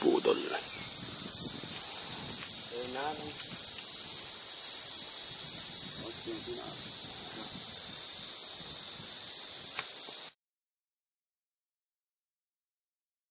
不蹲了